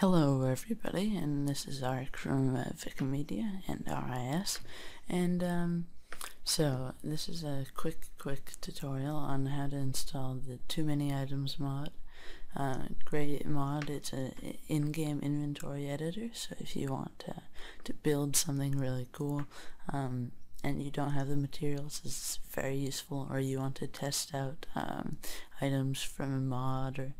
Hello everybody, and this is Arik from uh, Vikom Media and RIS, and um, so this is a quick, quick tutorial on how to install the Too Many Items mod. Uh, great mod, it's an in-game inventory editor, so if you want to, to build something really cool, um, and you don't have the materials, it's very useful, or you want to test out um, items from a mod or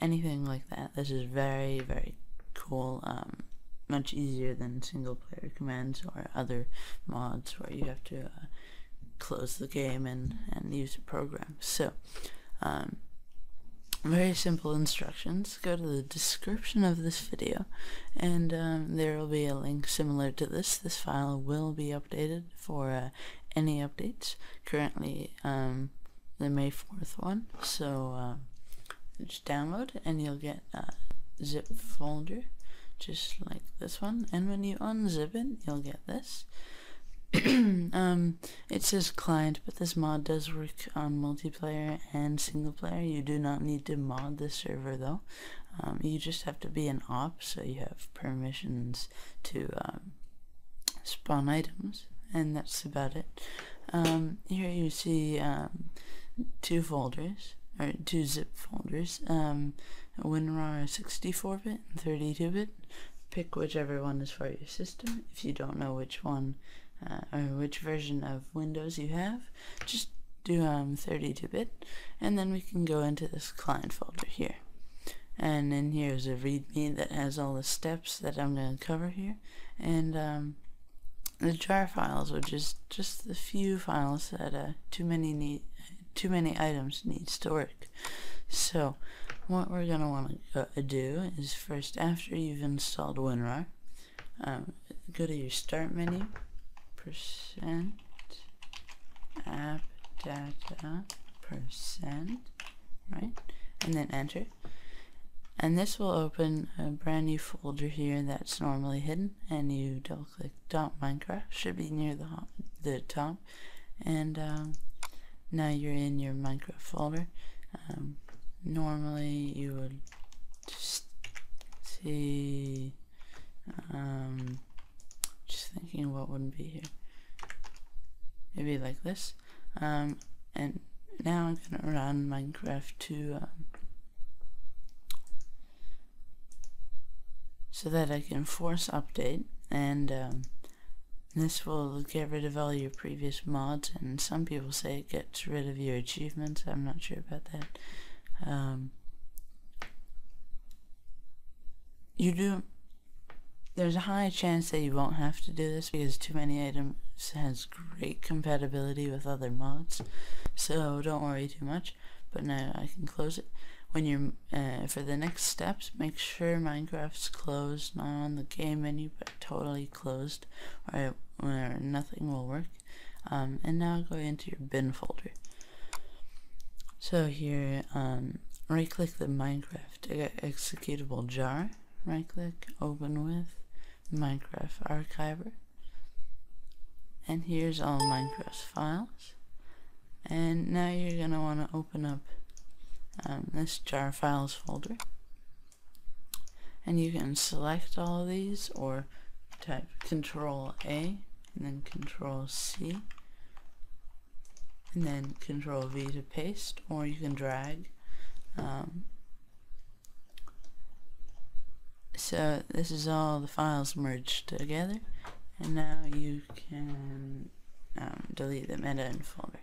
anything like that. This is very, very cool. Um, much easier than single player commands or other mods where you have to uh, close the game and, and use a program. So, um, very simple instructions. Go to the description of this video and um, there will be a link similar to this. This file will be updated for uh, any updates. Currently um, the May 4th one, so uh, just download and you'll get a zip folder just like this one and when you unzip it you'll get this um, it says client, but this mod does work on multiplayer and single player. You do not need to mod the server though. Um, you just have to be an op, so you have permissions to um, spawn items, and that's about it. Um, here you see um, two folders, or two zip folders, um, WinRAR 64-bit and 32-bit. Pick whichever one is for your system. If you don't know which one uh, or which version of Windows you have, just do um, 32-bit, and then we can go into this client folder here. And then here's a README that has all the steps that I'm going to cover here, and um, the jar files are just just the few files that uh, too many need too many items needs to work. So what we're going to want to uh, do is first after you've installed WinRAR, um, go to your start menu percent app data percent right? And then enter. And this will open a brand new folder here that's normally hidden and you double click minecraft should be near the the top. And um, now you're in your minecraft folder um, normally you would just see um, just thinking what wouldn't be here. Maybe like this. Um, and now I'm gonna run Minecraft to um, so that I can force update and um, this will get rid of all your previous mods and some people say it gets rid of your achievements. I'm not sure about that. Um, you do there's a high chance that you won't have to do this because Too Many Items has great compatibility with other mods. So don't worry too much. But now I can close it. When you're, uh, for the next steps, make sure Minecraft's closed, not on the game menu, but totally closed, or where nothing will work. Um, and now go into your bin folder. So here, um, right click the Minecraft executable jar, right click, open with, Minecraft Archiver. And here's all Minecraft files. And now you're going to want to open up um, this jar files folder. And you can select all of these or type Control A and then Control C and then Control V to paste or you can drag um, so this is all the files merged together and now you can um, delete the meta folder.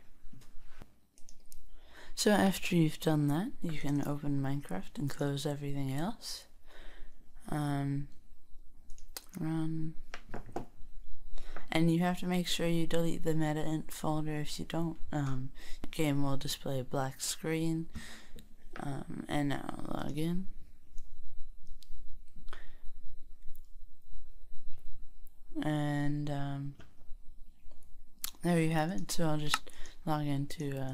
So after you've done that, you can open Minecraft and close everything else. Um, run. And you have to make sure you delete the META-INF folder. If you don't, um, game will display a black screen. Um, and now log in. and um, there you have it. So I'll just log into uh,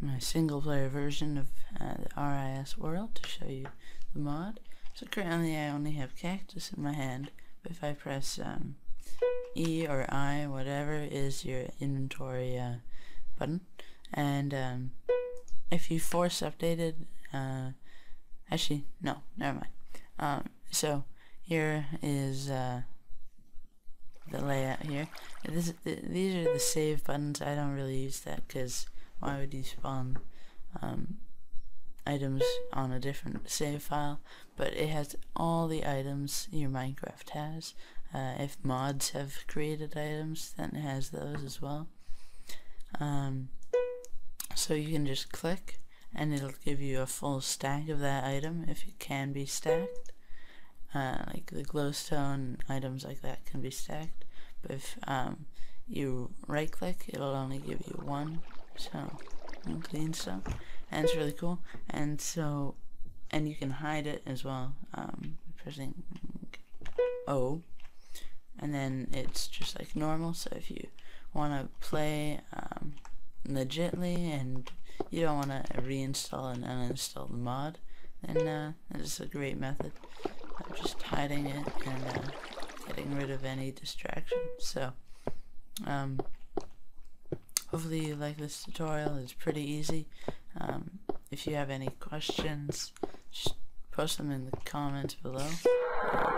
my single player version of uh, the RIS world to show you the mod. So currently I only have cactus in my hand, but if I press um, E or I, whatever is your inventory uh, button, and um, if you force updated, uh, actually, no, never mind. Um, so here is uh, the layout here. This, th these are the save buttons. I don't really use that because why would you spawn um, items on a different save file? But it has all the items your Minecraft has. Uh, if mods have created items, then it has those as well. Um, so you can just click and it'll give you a full stack of that item if it can be stacked. Uh, like the glowstone items like that can be stacked, but if um, you right click, it'll only give you one. So clean stuff, and it's really cool. And so, and you can hide it as well. Um, pressing O, and then it's just like normal. So if you want to play um, legitly and you don't want to reinstall and uninstall the mod, then uh, is a great method of just hiding it and uh, getting rid of any distraction. So, um, hopefully you like this tutorial. It's pretty easy. Um, if you have any questions, just post them in the comments below. Uh,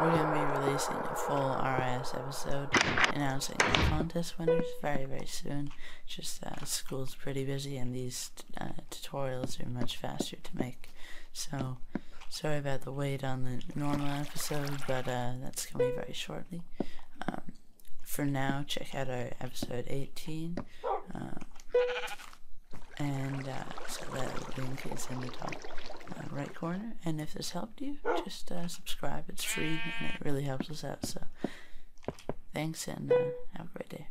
we're going to be releasing a full RIS episode announcing the contest winners very, very soon. Just uh, school's pretty busy and these uh, tutorials are much faster to make. So, sorry about the wait on the normal episode, but uh, that's coming very shortly. Um, for now, check out our episode 18. Uh, and uh, so that link is in the top uh, right corner. And if this helped you, just uh, subscribe. It's free and it really helps us out. So thanks and uh, have a great day.